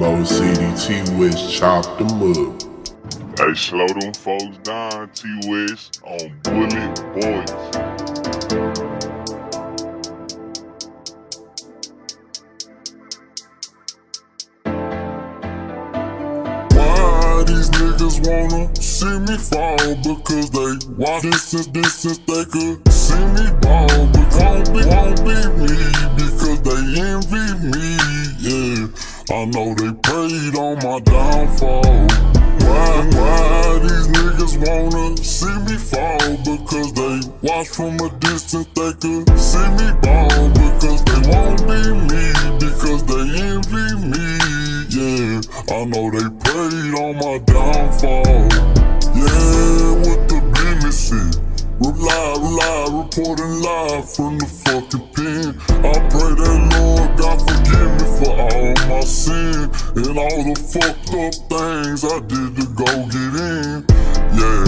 Mocity Twest chop them up. Hey, slow them folks down, T West on Bullet Boys. Why these niggas wanna see me fall? Because they watch this and this and they could see me ball. But won't be, won't be me because they envy me, yeah. I know they prayed on my downfall. Why, why these niggas wanna see me fall? Because they watch from a distance, they could see me ball. Because they won't be me, because they envy me, yeah. I know they prayed on my downfall. Yeah, what the business shit? Live, reporting live from the fucking pen. I pray that Lord God forgive and all the fucked up things I did to go get in. Yeah,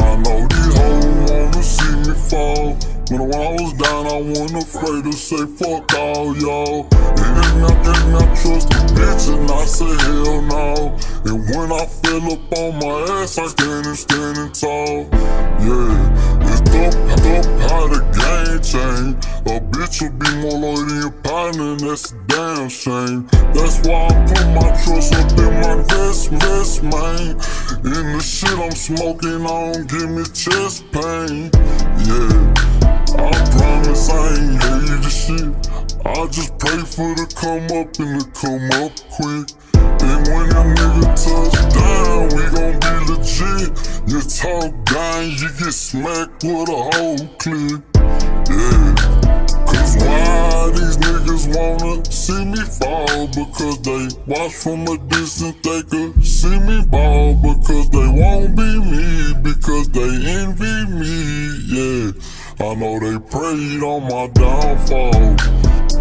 I know these hoes wanna see me fall. But when I was down, I wasn't afraid to say fuck all y'all. And if not, if not trust a bitch, and I say hell no. And when I fell up on my ass, I standing, standing tall. Yeah, game. A bitch will be more loyal than your partner, and that's a damn shame. That's why I put my trust up in my vest, vest, man. In the shit I'm smoking on, give me chest pain. Yeah. I promise I ain't hate the shit. I just pray for the come up and to come up quick. And when a nigga touch down, we gon' be legit. You talk down, you get smacked with a whole clip. Yeah. Cause why these niggas wanna see me fall? Because they watch from a distance, they could see me ball. Because they won't be me, because they envy me, yeah. I know they prayed on my downfall.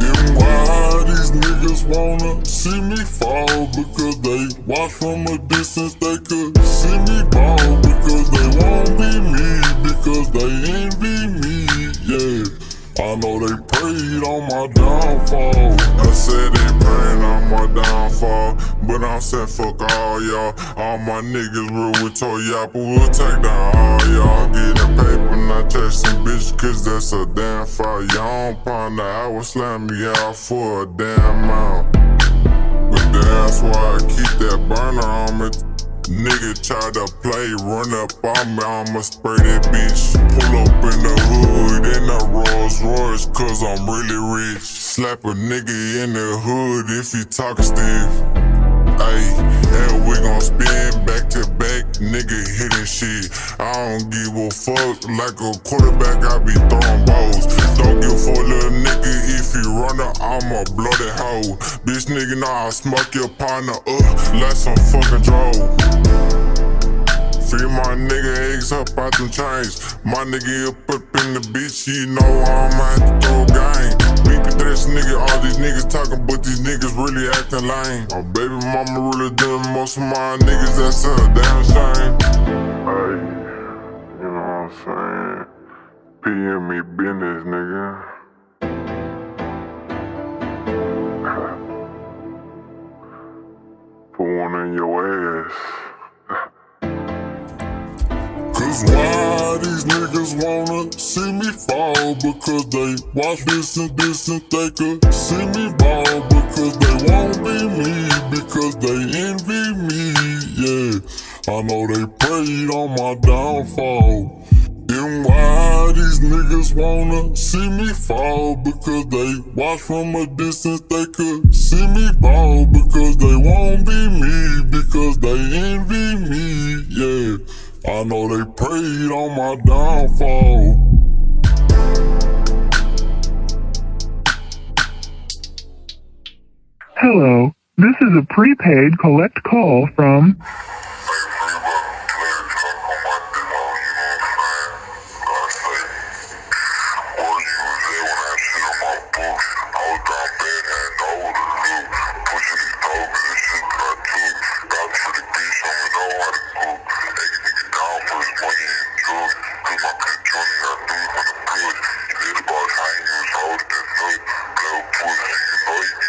And why these niggas wanna see me fall? Because they watch from a distance, they could see me ball. Because they won't be me, because they they prayed on my downfall. I said they praying on my downfall, but I'm saying fuck all y'all. All my niggas real with Toyapa, we'll take down all y'all. Getting paper, not chasing bitch, cause that's a damn fire. Y'all don't ponder, I will slam out for a damn amount. But that's why I keep that burner on me. Nigga try to play, run up on me, I'ma spray that bitch. Pull up in the hood in a Rolls Royce, cause I'm really rich. Slap a nigga in the hood if he talk stiff. Ayy, and we gon' spin back to back, nigga hitting shit. I don't give a fuck, like a quarterback, I be throwing balls. Don't give a fuck, little nigga, if he run up, I'ma blow that hoe. Nigga, know I smoke your partner uh, up like some fucking drove. Free my nigga eggs up out them chains. My nigga up up in the bitch, you know I'ma have to throw gang. The dress nigga, all these niggas talking, but these niggas really acting lame. My baby mama really done most of my niggas, that's a damn shame. Hey, you know what I'm saying? PME business, nigga. One in your ass. Cause why these niggas wanna see me fall? Because they watch this and this and they could see me ball. Because they won't be me, because they envy me, yeah. I know they prayed on my downfall. And why these niggas wanna see me fall? Because they watch from a distance, they could see me ball. Because they won't be me, because they envy me, yeah. I know they prayed on my downfall. Hello, this is a prepaid collect call from Oh.